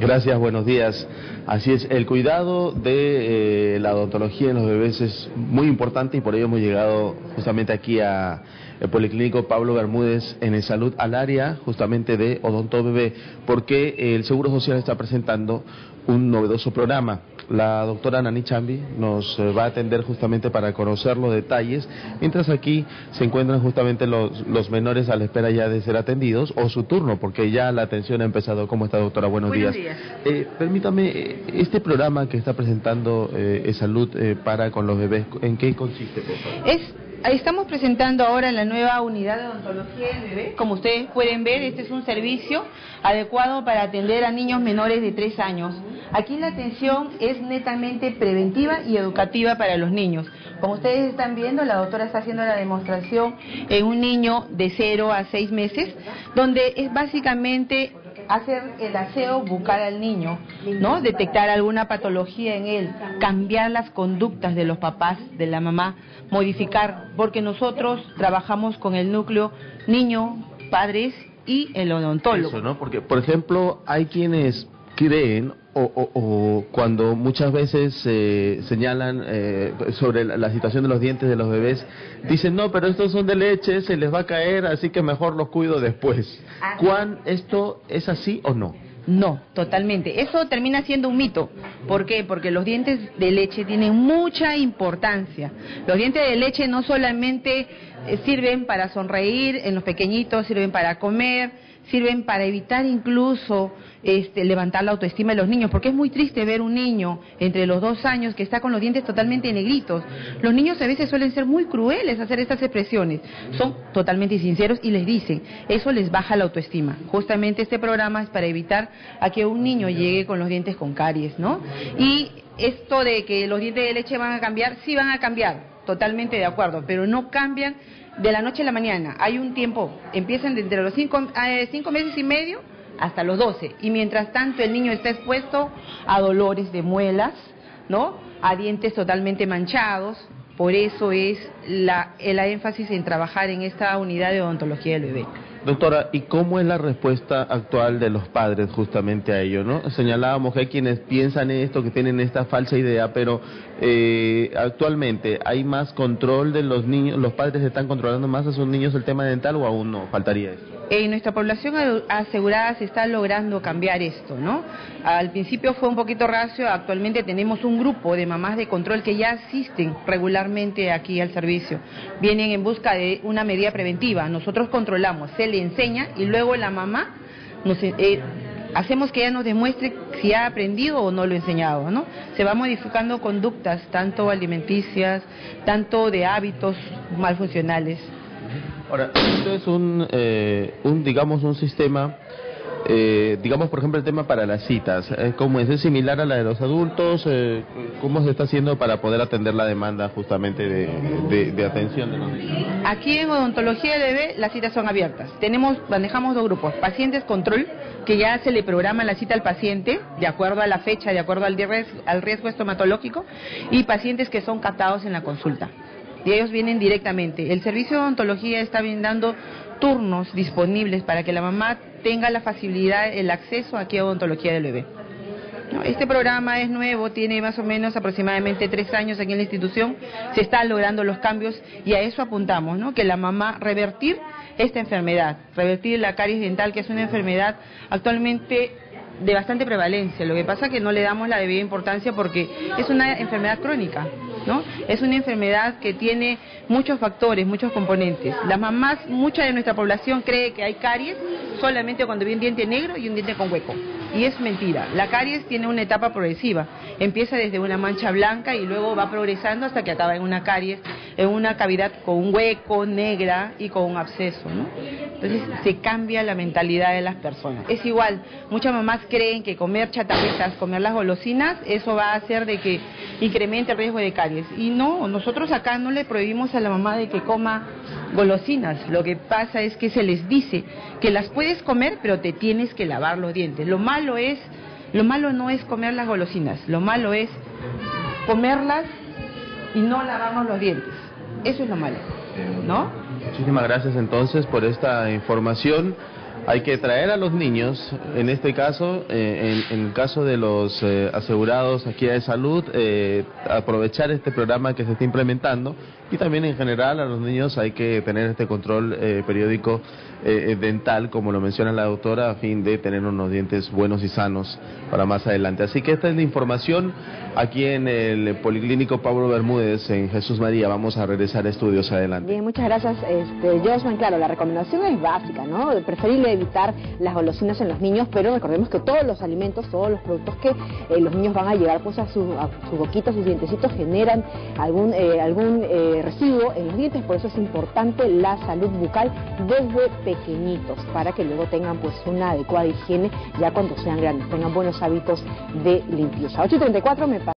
Gracias, buenos días. Así es, el cuidado de eh, la odontología en los bebés es muy importante y por ello hemos llegado justamente aquí a el Policlínico Pablo Bermúdez en el Salud al área justamente de Odonto Bebé, porque el Seguro Social está presentando un novedoso programa. La doctora Nani Chambi nos eh, va a atender justamente para conocer los detalles, mientras aquí se encuentran justamente los, los menores a la espera ya de ser atendidos o su turno, porque ya la atención ha empezado. ¿Cómo está, doctora? Buenos, Buenos días. Eh, permítame, eh, este programa que está presentando eh, Salud eh, para con los bebés, ¿en qué consiste, por favor? Es Estamos presentando ahora la nueva unidad de odontología del bebé. Como ustedes pueden ver, este es un servicio adecuado para atender a niños menores de 3 años. Aquí la atención es netamente preventiva y educativa para los niños. Como ustedes están viendo, la doctora está haciendo la demostración en un niño de 0 a 6 meses, donde es básicamente hacer el aseo bucal al niño, ¿no? Detectar alguna patología en él, cambiar las conductas de los papás, de la mamá, modificar, porque nosotros trabajamos con el núcleo niño, padres y el odontólogo. Eso, ¿no? Porque, por ejemplo, hay quienes creen o, o, o, cuando muchas veces eh, señalan eh, sobre la, la, situación de los dientes de los bebés, dicen, no, pero estos son de leche, se les va a caer, así que mejor los cuido después. ¿Cuán esto es así o no? No, totalmente. Eso termina siendo un mito. ¿Por qué? Porque los dientes de leche tienen mucha importancia. Los dientes de leche no solamente eh, sirven para sonreír en los pequeñitos, sirven para comer, sirven para evitar incluso este, levantar la autoestima de los niños, porque es muy triste ver un niño entre los dos años que está con los dientes totalmente negritos. Los niños a veces suelen ser muy crueles hacer estas expresiones, son totalmente sinceros y les dicen, eso les baja la autoestima. Justamente este programa es para evitar a que un niño llegue con los dientes con caries, ¿no? Y esto de que los dientes de leche van a cambiar, sí van a cambiar, totalmente de acuerdo, pero no cambian de la noche a la mañana. Hay un tiempo, empiezan entre los cinco, eh, cinco meses y medio hasta los 12. Y mientras tanto el niño está expuesto a dolores de muelas, ¿no? A dientes totalmente manchados. Por eso es la, el énfasis en trabajar en esta unidad de odontología del bebé. Doctora, ¿y cómo es la respuesta actual de los padres justamente a ello? ¿no? Señalábamos que hay quienes piensan esto, que tienen esta falsa idea, pero eh, actualmente hay más control de los niños, los padres están controlando más a sus niños el tema dental o aún no, faltaría eso. En nuestra población asegurada se está logrando cambiar esto, ¿no? Al principio fue un poquito racio, actualmente tenemos un grupo de mamás de control que ya asisten regularmente aquí al servicio. Vienen en busca de una medida preventiva, nosotros controlamos, se le enseña y luego la mamá nos... Eh, hacemos que ella nos demuestre si ha aprendido o no lo enseñado, ¿no? Se va modificando conductas, tanto alimenticias, tanto de hábitos malfuncionales. Ahora, esto es un, eh, digamos, un sistema, eh, digamos, por ejemplo, el tema para las citas. ¿Cómo es? ¿Es similar a la de los adultos? Eh, ¿Cómo se está haciendo para poder atender la demanda justamente de, atención? Aquí en odontología de bebé las citas son abiertas. Tenemos, manejamos dos grupos, pacientes control, que ya se le programa la cita al paciente de acuerdo a la fecha, de acuerdo al riesgo, al riesgo estomatológico, y pacientes que son captados en la consulta y ellos vienen directamente. El servicio de odontología está brindando turnos disponibles para que la mamá tenga la facilidad, el acceso aquí a odontología del bebé. Este programa es nuevo, tiene más o menos aproximadamente tres años aquí en la institución, se están logrando los cambios y a eso apuntamos, ¿no? que la mamá revertir esta enfermedad, revertir la caries dental, que es una enfermedad actualmente de bastante prevalencia. Lo que pasa es que no le damos la debida importancia porque es una enfermedad crónica, ¿no? Es una enfermedad que tiene muchos factores, muchos componentes. Las mamás, mucha de nuestra población cree que hay caries solamente cuando hay un diente negro y un diente con hueco. Y es mentira. La caries tiene una etapa progresiva. Empieza desde una mancha blanca y luego va progresando hasta que acaba en una caries, en una cavidad con un hueco, negra y con un absceso, ¿no? Entonces se cambia la mentalidad de las personas. Es igual, muchas mamás creen que comer chatarritas, comer las golosinas, eso va a hacer de que incremente el riesgo de caries. Y no, nosotros acá no le prohibimos a la mamá de que coma golosinas. Lo que pasa es que se les dice que las puedes comer, pero te tienes que lavar los dientes. Lo malo es, lo malo no es comer las golosinas, lo malo es comerlas y no lavarnos los dientes. Eso es lo malo, ¿no? Muchísimas gracias entonces por esta información. Hay que traer a los niños, en este caso, eh, en, el caso de los eh, asegurados aquí de salud, eh, aprovechar este programa que se está implementando y también en general a los niños hay que tener este control periódico dental, como lo menciona la doctora, a fin de tener unos dientes buenos y sanos para más adelante. Así que esta es la información aquí en el Policlínico Pablo Bermúdez en Jesús María. Vamos a regresar a estudios adelante. Bien, muchas gracias, este. Claro, la recomendación es básica, ¿no? Evitar las golosinas en los niños, pero recordemos que todos los alimentos, todos los productos que eh, los niños van a llevar pues a su, a su boquita, sus dientecitos, generan algún, eh, algún eh, residuo en los dientes, por eso es importante la salud bucal desde pequeñitos, para que luego tengan pues una adecuada higiene ya cuando sean grandes, tengan buenos hábitos de limpieza. 8 y 34 me pasa.